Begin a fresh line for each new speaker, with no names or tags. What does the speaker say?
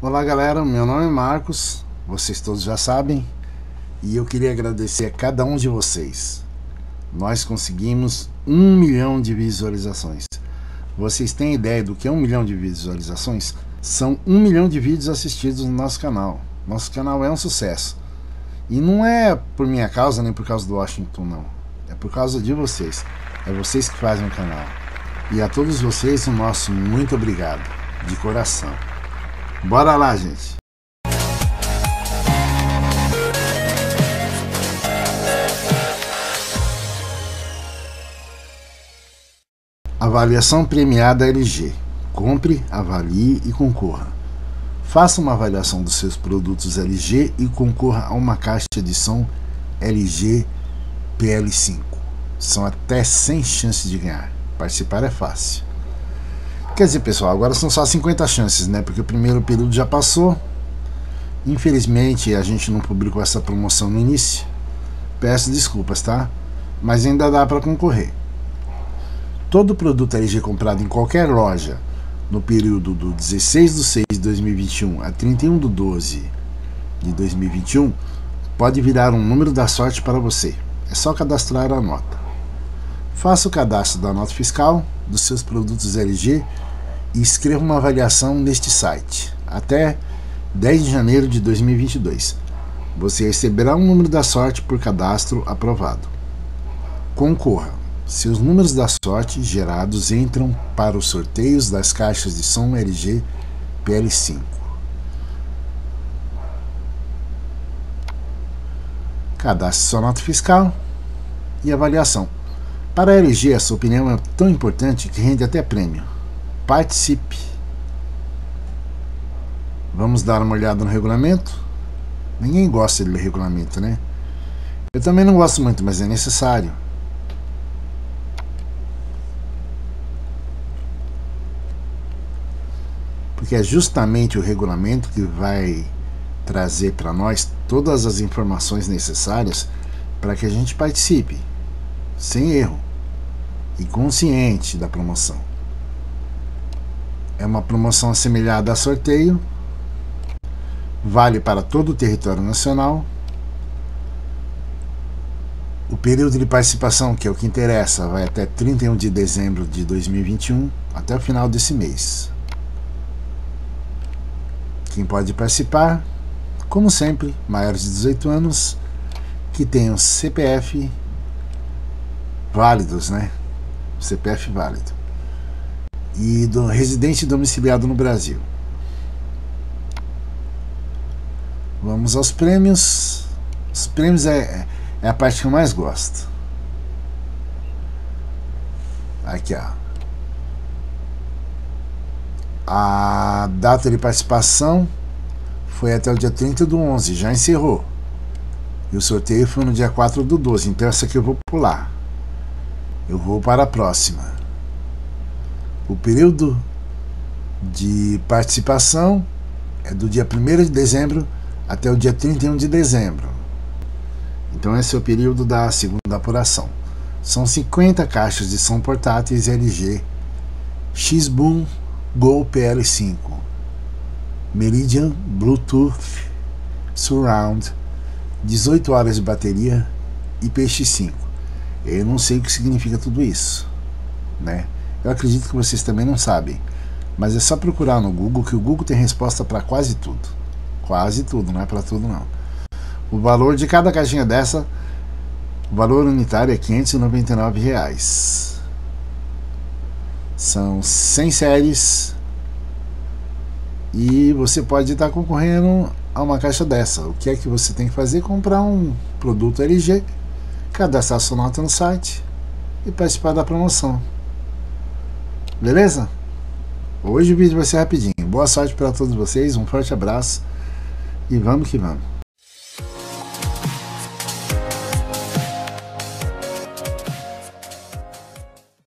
Olá galera, meu nome é Marcos, vocês todos já sabem, e eu queria agradecer a cada um de vocês. Nós conseguimos um milhão de visualizações. Vocês têm ideia do que é um milhão de visualizações? São um milhão de vídeos assistidos no nosso canal. Nosso canal é um sucesso. E não é por minha causa nem por causa do Washington, não. É por causa de vocês. É vocês que fazem o canal. E a todos vocês, o nosso muito obrigado. De coração. Bora lá, gente. Avaliação premiada LG. Compre, avalie e concorra. Faça uma avaliação dos seus produtos LG e concorra a uma caixa de som LG PL5. São até 100 chances de ganhar. Participar é fácil. Quer dizer, pessoal, agora são só 50 chances, né? Porque o primeiro período já passou. Infelizmente, a gente não publicou essa promoção no início. Peço desculpas, tá? Mas ainda dá para concorrer. Todo produto LG comprado em qualquer loja no período do 16 de 6 de 2021 a 31 de 12 de 2021 pode virar um número da sorte para você. É só cadastrar a nota. Faça o cadastro da nota fiscal dos seus produtos LG e escreva uma avaliação neste site até 10 de janeiro de 2022. Você receberá um número da sorte por cadastro aprovado. Concorra. Seus números da sorte gerados entram para os sorteios das caixas de som LG PL5. Cadastre sua nota fiscal e avaliação. Para a LG, a sua opinião é tão importante que rende até prêmio. Participe. Vamos dar uma olhada no regulamento? Ninguém gosta de ler regulamento, né? Eu também não gosto muito, mas é necessário. Porque é justamente o regulamento que vai trazer para nós todas as informações necessárias para que a gente participe, sem erro e consciente da promoção. É uma promoção assemelhada a sorteio, vale para todo o território nacional. O período de participação, que é o que interessa, vai até 31 de dezembro de 2021, até o final desse mês. Quem pode participar, como sempre, maiores de 18 anos, que tenham CPF válidos, né? CPF válido. E do residente domiciliado no Brasil. Vamos aos prêmios. Os prêmios é, é a parte que eu mais gosto. Aqui, ó. A data de participação foi até o dia 30 do 11, já encerrou. E o sorteio foi no dia 4 do 12, então essa aqui eu vou pular. Eu vou para a próxima. O período de participação é do dia 1 de dezembro até o dia 31 de dezembro. Então esse é o período da segunda apuração. São 50 caixas de som portáteis LG X-Boom Go PL5 Meridian Bluetooth Surround 18 horas de bateria e PX5. Eu não sei o que significa tudo isso, né? Eu acredito que vocês também não sabem, mas é só procurar no Google que o Google tem resposta para quase tudo. Quase tudo, não é para tudo não. O valor de cada caixinha dessa, o valor unitário é 599 reais. São 100 séries e você pode estar concorrendo a uma caixa dessa. O que é que você tem que fazer? Comprar um produto LG, cadastrar sua nota no site e participar da promoção. Beleza? Hoje o vídeo vai ser rapidinho. Boa sorte para todos vocês, um forte abraço e vamos que vamos.